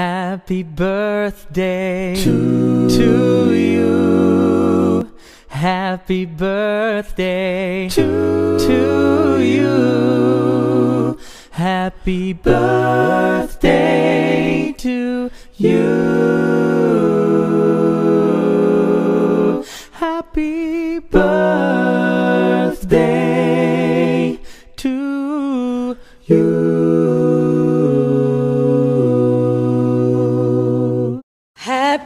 Happy birthday to, to you. Happy birthday to, to you. Happy birthday to you. Happy birthday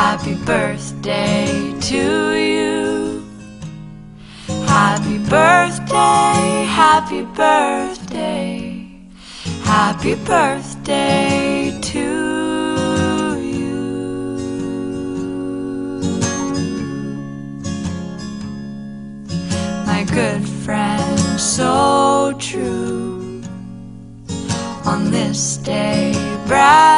Happy birthday to you. Happy birthday, happy birthday. Happy birthday to you. My good friend, so true on this day brand